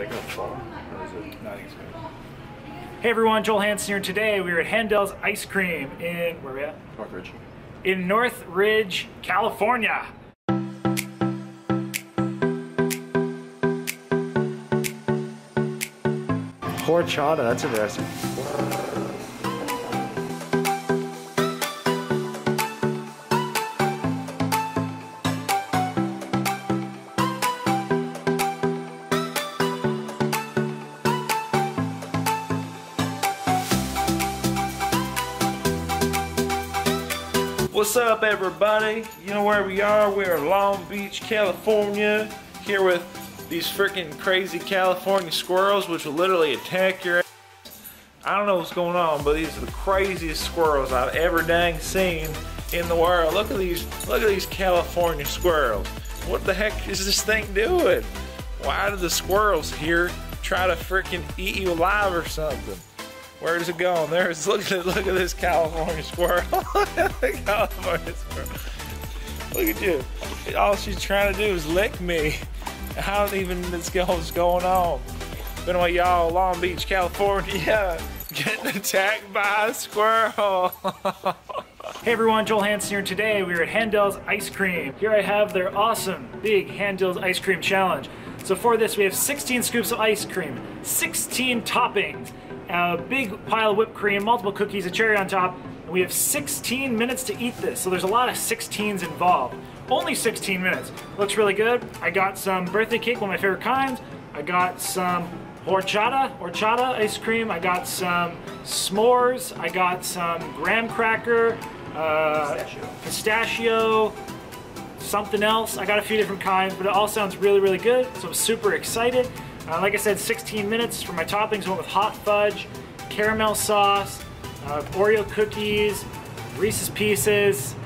that gonna fall? Or is it? No, I think it's good. Hey everyone, Joel Hansen here. Today we are at Handel's Ice Cream in where are we at? Northridge. In Northridge, California. Horchata, that's interesting. What's up, everybody? You know where we are? We're in Long Beach, California, here with these freaking crazy California squirrels, which will literally attack your ass. I don't know what's going on, but these are the craziest squirrels I've ever dang seen in the world. Look at these, look at these California squirrels. What the heck is this thing doing? Why do the squirrels here try to freaking eat you alive or something? Where is it going? There's look at look at this California squirrel. California squirrel. Look at you. All she's trying to do is lick me. I don't even know what's going on. Been with y'all, Long Beach, California, getting attacked by a squirrel. Hey everyone, Joel Hansen here. Today we are at Handel's Ice Cream. Here I have their awesome big Handel's Ice Cream Challenge. So for this we have 16 scoops of ice cream, 16 toppings, a big pile of whipped cream, multiple cookies, a cherry on top, and we have 16 minutes to eat this. So there's a lot of 16s involved. Only 16 minutes. Looks really good. I got some birthday cake, one of my favorite kinds. I got some horchata, horchata ice cream. I got some s'mores. I got some graham cracker, uh, pistachio, something else. I got a few different kinds, but it all sounds really, really good. So I'm super excited. Uh, like I said, 16 minutes for my toppings. Went with hot fudge, caramel sauce, uh, Oreo cookies, Reese's Pieces.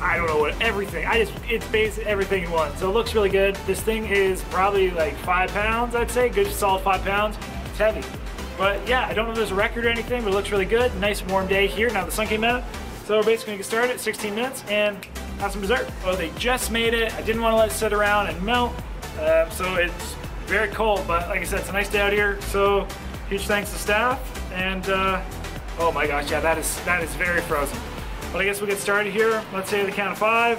I don't know what everything. I just it's basically everything in one. So it looks really good. This thing is probably like five pounds, I'd say. Good solid five pounds. It's heavy. But yeah, I don't know if there's a record or anything, but it looks really good. Nice warm day here. Now the sun came out. So we're basically gonna get started, 16 minutes, and have some dessert. Oh, they just made it. I didn't want to let it sit around and melt. Um, so it's very cold, but like I said, it's a nice day out here. So huge thanks to staff. And uh, oh my gosh, yeah, that is that is very frozen. But I guess we'll get started here. Let's say the count of five,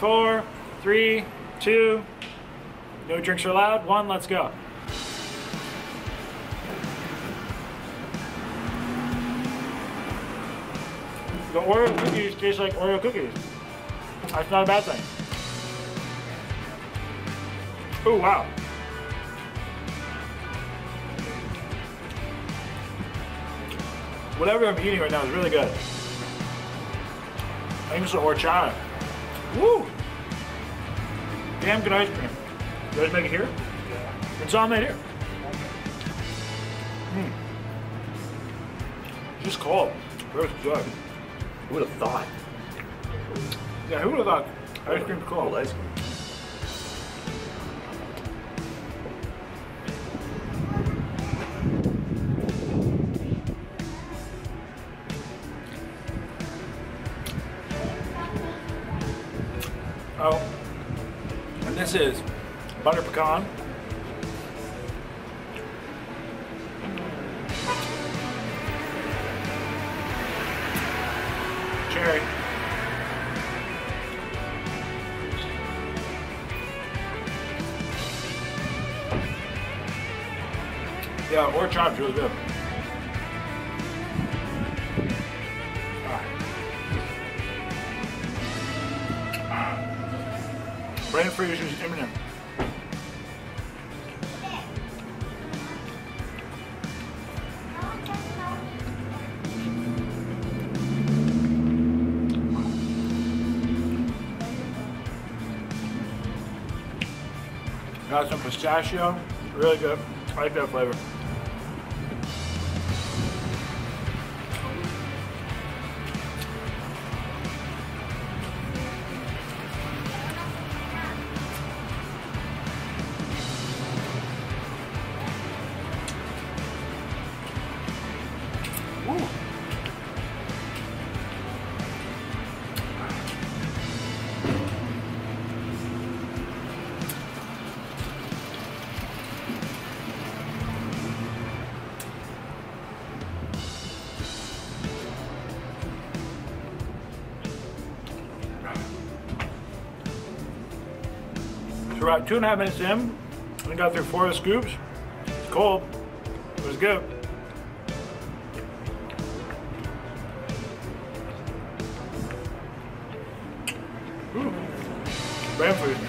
four, three, two. No drinks are allowed. One, let's go. The Oreo cookies taste like Oreo cookies. That's not a bad thing. Oh, wow. Whatever I'm eating right now is really good. I think it's a horchata. Woo! Damn good ice cream. You guys make it here? Yeah. It's all made here. Mm. Just cold. Very good. Who would have thought? Yeah, who would have thought ice cream's cold? Cold ice cream. Is butter pecan. Cherry. Yeah, horchata's really good. Freeze is imminent. Got some pistachio, really good. I like that flavor. We're about two and a half minutes in. We got through four scoops. It's cold. It was good. Ooh. Brain food.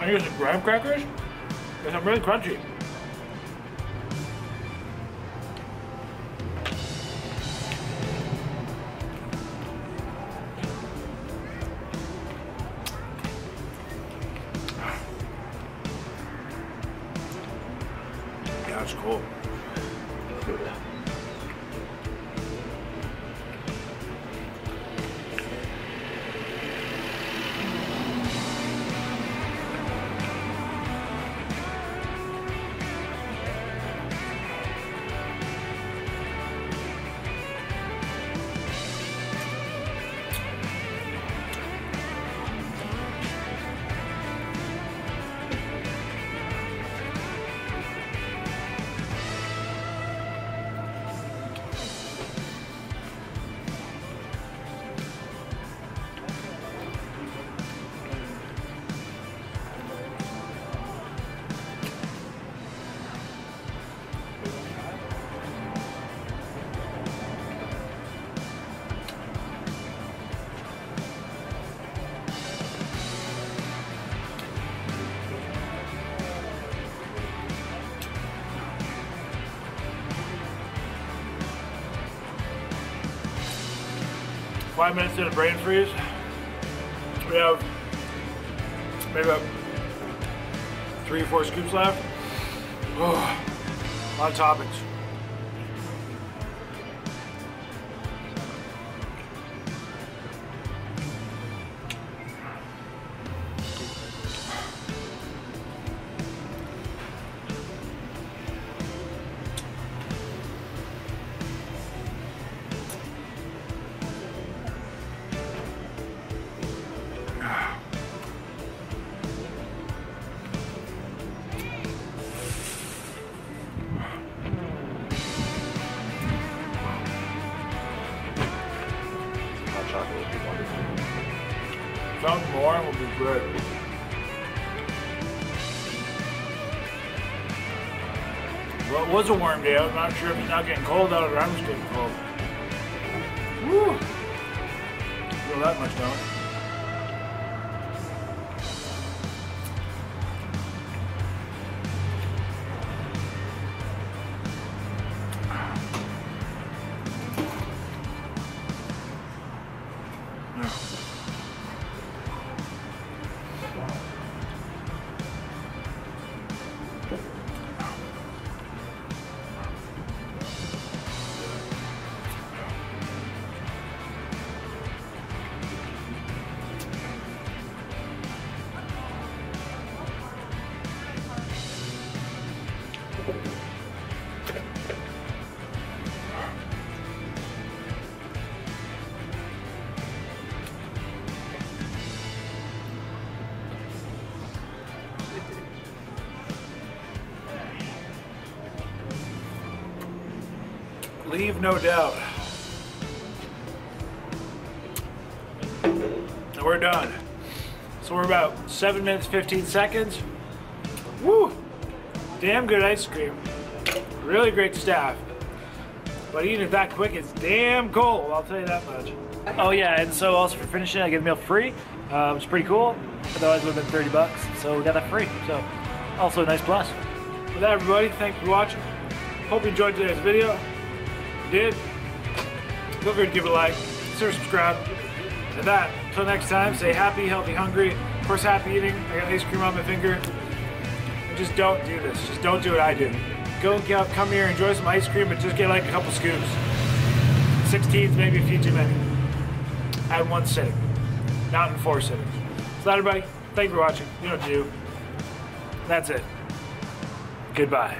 I use some graham crackers. Because I'm really crunchy. Yeah, it's cool. Five minutes in a brain freeze. We have maybe about three or four scoops left. Oh, a lot of toppings. Something more will be great. Well, it was a warm day. I'm not sure if it's not getting cold out or I'm just getting cold. Woo! Feel that much, don't Leave no doubt. And we're done. So we're about seven minutes, 15 seconds. Woo! Damn good ice cream. Really great staff. but eating it that quick is damn cold. I'll tell you that much. Oh yeah, and so also for finishing, I get a meal free, um, which is pretty cool. Otherwise, it would have been 30 bucks, so we got that free. So, also a nice plus. With that, everybody, thanks for watching. Hope you enjoyed today's video. Did, feel free to give it a like, consider subscribe. And that, until next time, stay happy, healthy, hungry. Of course, happy eating. I got ice cream on my finger. Just don't do this. Just don't do what I do. Go come here, enjoy some ice cream, but just get like a couple scoops. 16th, maybe a few too many. At one sitting, not in four sittings. So, that, everybody, thank you for watching. You know what to do. That's it. Goodbye.